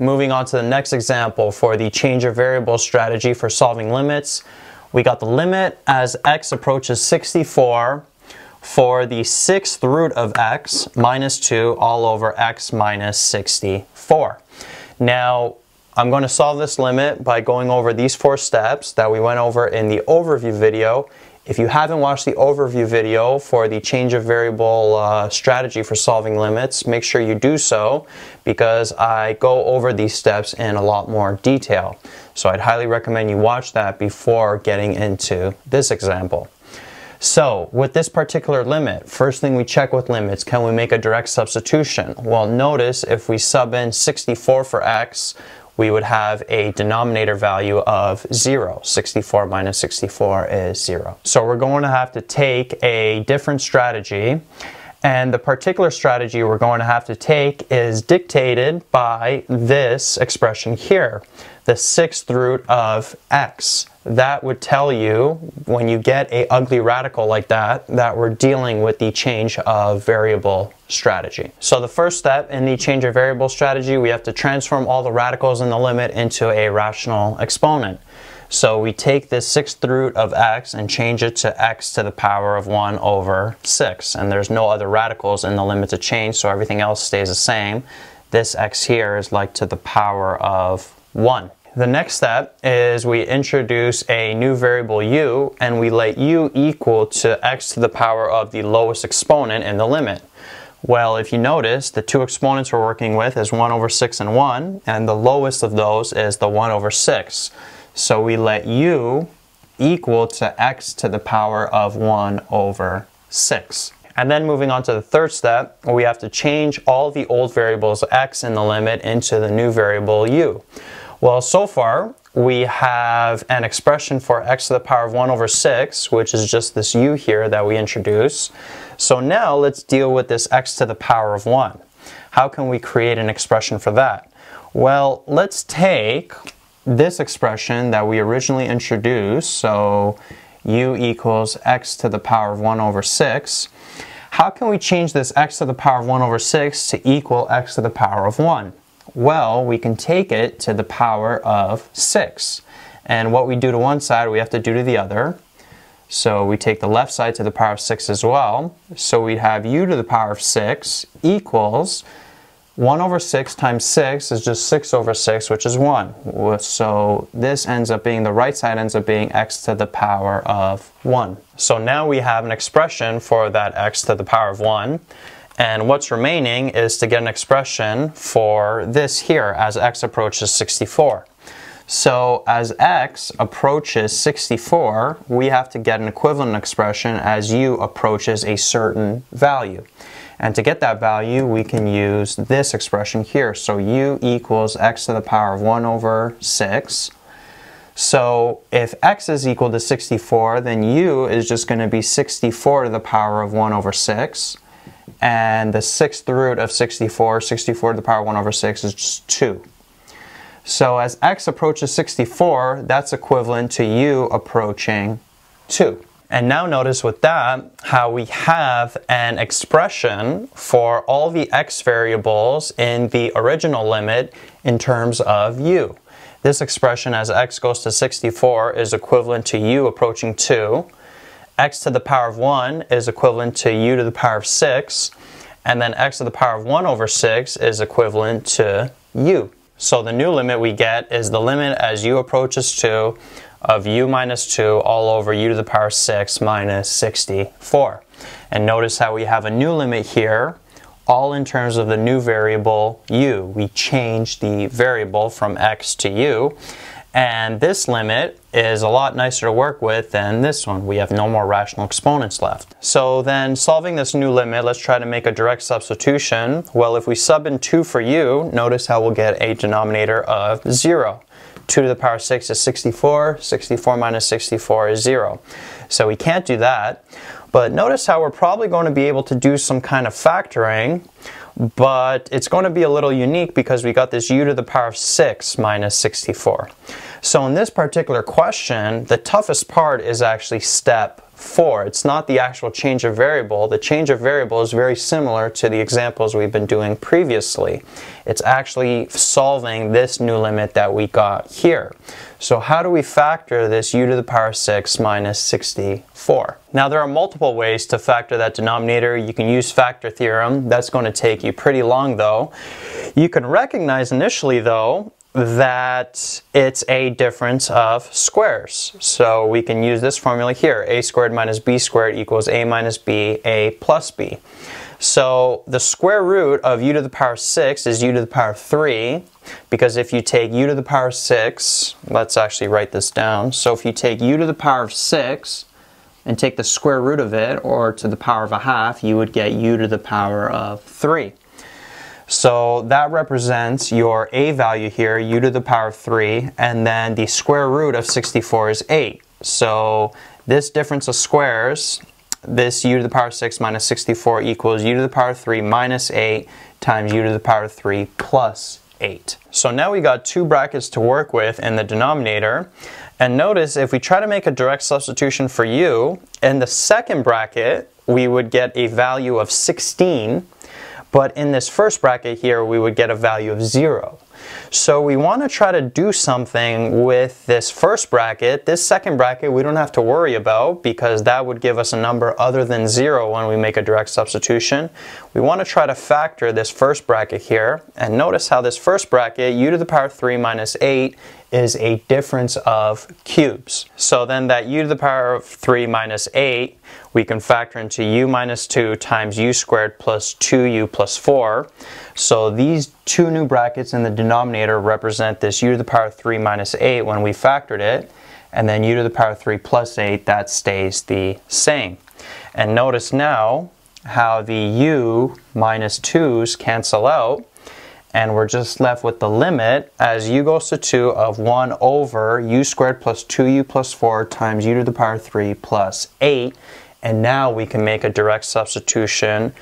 moving on to the next example for the change of variable strategy for solving limits. We got the limit as x approaches 64 for the sixth root of x minus 2 all over x minus 64. Now, I'm going to solve this limit by going over these four steps that we went over in the overview video. If you haven't watched the overview video for the change of variable uh, strategy for solving limits, make sure you do so because I go over these steps in a lot more detail. So I'd highly recommend you watch that before getting into this example. So with this particular limit, first thing we check with limits, can we make a direct substitution? Well, notice if we sub in 64 for x, we would have a denominator value of 0. 64 minus 64 is 0. So we're going to have to take a different strategy and the particular strategy we're going to have to take is dictated by this expression here, the sixth root of x. That would tell you, when you get a ugly radical like that, that we're dealing with the change of variable strategy. So the first step in the change of variable strategy, we have to transform all the radicals in the limit into a rational exponent. So we take this sixth root of x and change it to x to the power of 1 over 6. And there's no other radicals in the limit to change, so everything else stays the same. This x here is like to the power of 1. The next step is we introduce a new variable u and we let u equal to x to the power of the lowest exponent in the limit. Well, if you notice, the two exponents we're working with is 1 over 6 and 1, and the lowest of those is the 1 over 6. So we let u equal to x to the power of 1 over 6. And then moving on to the third step, we have to change all the old variables x in the limit into the new variable u. Well, so far, we have an expression for x to the power of 1 over 6, which is just this u here that we introduce. So now let's deal with this x to the power of 1. How can we create an expression for that? Well, let's take this expression that we originally introduced, so u equals x to the power of 1 over 6, how can we change this x to the power of 1 over 6 to equal x to the power of 1? Well, we can take it to the power of 6. And what we do to one side, we have to do to the other. So we take the left side to the power of 6 as well. So we'd have u to the power of 6 equals 1 over 6 times 6 is just 6 over 6, which is 1. So this ends up being, the right side ends up being x to the power of 1. So now we have an expression for that x to the power of 1. And what's remaining is to get an expression for this here as x approaches 64. So as x approaches 64, we have to get an equivalent expression as u approaches a certain value. And to get that value, we can use this expression here. So u equals x to the power of 1 over 6. So if x is equal to 64, then u is just going to be 64 to the power of 1 over 6. And the sixth root of 64, 64 to the power of 1 over 6 is just 2. So as x approaches 64, that's equivalent to u approaching 2. And now notice with that how we have an expression for all the x variables in the original limit in terms of u. This expression as x goes to 64 is equivalent to u approaching 2. X to the power of 1 is equivalent to u to the power of 6. And then x to the power of 1 over 6 is equivalent to u. So the new limit we get is the limit as u approaches 2 of u minus 2 all over u to the power 6 minus 64. And notice how we have a new limit here, all in terms of the new variable u. We change the variable from x to u. And this limit is a lot nicer to work with than this one. We have no more rational exponents left. So then solving this new limit, let's try to make a direct substitution. Well, if we sub in 2 for u, notice how we'll get a denominator of 0. 2 to the power 6 is 64. 64 minus 64 is 0. So we can't do that. But notice how we're probably going to be able to do some kind of factoring, but it's going to be a little unique because we got this u to the power of 6 minus 64. So in this particular question, the toughest part is actually step 4. It's not the actual change of variable. The change of variable is very similar to the examples we've been doing previously. It's actually solving this new limit that we got here. So how do we factor this u to the power 6 minus 64? Now there are multiple ways to factor that denominator. You can use factor theorem. That's going to take you pretty long though. You can recognize initially though that it's a difference of squares. So we can use this formula here, a squared minus b squared equals a minus b, a plus b. So the square root of u to the power 6 is u to the power 3, because if you take u to the power 6, let's actually write this down. So if you take u to the power of 6 and take the square root of it, or to the power of a half, you would get u to the power of 3. So that represents your a value here, u to the power of 3, and then the square root of 64 is 8. So this difference of squares, this u to the power of 6 minus 64 equals u to the power of 3 minus 8 times u to the power of 3 plus 8. So now we got two brackets to work with in the denominator. And notice if we try to make a direct substitution for u, in the second bracket, we would get a value of 16 but in this first bracket here, we would get a value of 0. So we want to try to do something with this first bracket. This second bracket we don't have to worry about because that would give us a number other than 0 when we make a direct substitution. We want to try to factor this first bracket here. And notice how this first bracket, u to the power 3 minus 8, is a difference of cubes. So then that u to the power of 3 minus 8, we can factor into u minus 2 times u squared plus 2u plus 4. So these two new brackets in the denominator represent this u to the power of 3 minus 8 when we factored it, and then u to the power of 3 plus 8, that stays the same. And notice now how the u minus 2's cancel out, and we're just left with the limit as u goes to 2 of 1 over u squared plus 2u plus 4 times u to the power 3 plus 8. And now we can make a direct substitution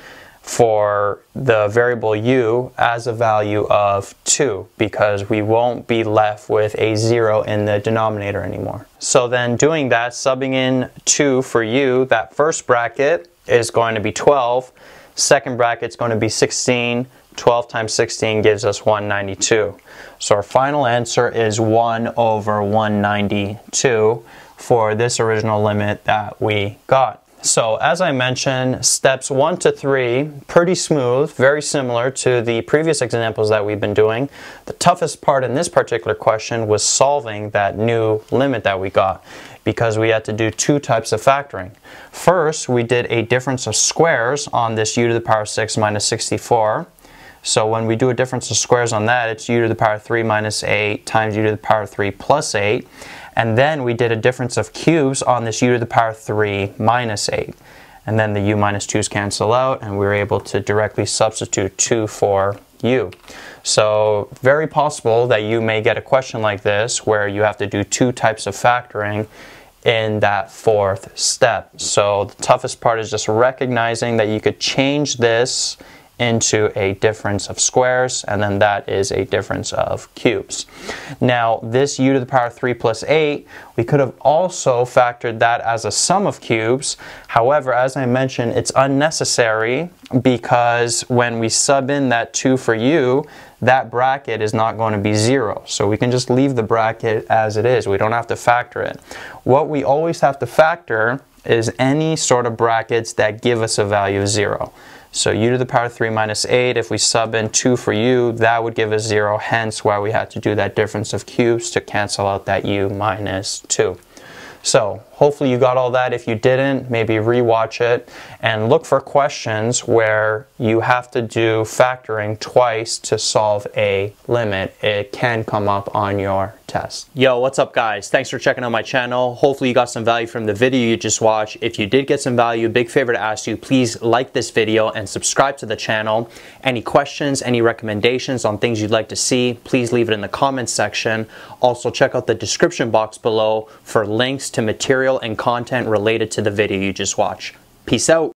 for the variable u as a value of 2 because we won't be left with a 0 in the denominator anymore. So then doing that, subbing in 2 for u, that first bracket is going to be 12, second bracket is going to be 16, 12 times 16 gives us 192. So our final answer is 1 over 192 for this original limit that we got. So as I mentioned, steps one to three, pretty smooth, very similar to the previous examples that we've been doing. The toughest part in this particular question was solving that new limit that we got because we had to do two types of factoring. First, we did a difference of squares on this u to the power 6 minus 64. So when we do a difference of squares on that, it's u to the power 3 minus 8 times u to the power 3 plus 8. And then we did a difference of cubes on this u to the power 3 minus 8. And then the u minus 2's cancel out, and we were able to directly substitute 2 for u. So very possible that you may get a question like this where you have to do two types of factoring in that fourth step. So the toughest part is just recognizing that you could change this into a difference of squares, and then that is a difference of cubes. Now, this u to the power 3 plus 8, we could have also factored that as a sum of cubes. However, as I mentioned, it's unnecessary because when we sub in that 2 for u, that bracket is not going to be 0. So we can just leave the bracket as it is. We don't have to factor it. What we always have to factor is any sort of brackets that give us a value of 0. So u to the power of 3 minus 8, if we sub in 2 for u, that would give us 0, hence why we had to do that difference of cubes to cancel out that u minus 2. So hopefully you got all that. If you didn't, maybe rewatch it and look for questions where you have to do factoring twice to solve a limit. It can come up on your test. Yo, what's up guys? Thanks for checking out my channel. Hopefully you got some value from the video you just watched. If you did get some value, big favor to ask you, please like this video and subscribe to the channel. Any questions, any recommendations on things you'd like to see, please leave it in the comments section. Also check out the description box below for links to material and content related to the video you just watched. Peace out.